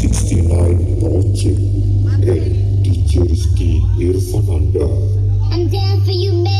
69 Project. Hey, DJ Rizky Irfananda. I'm down for you, baby.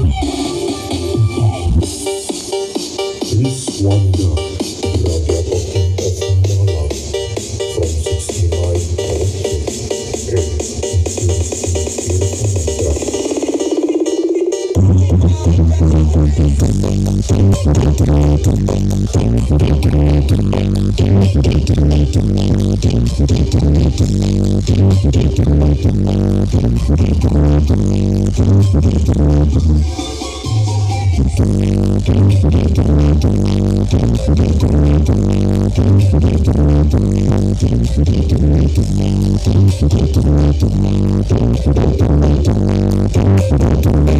Chris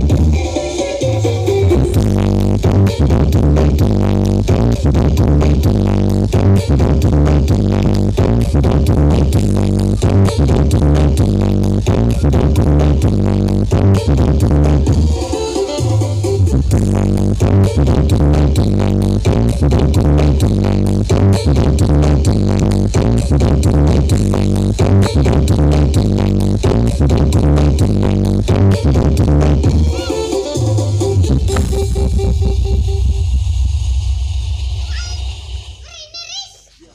Thank Thank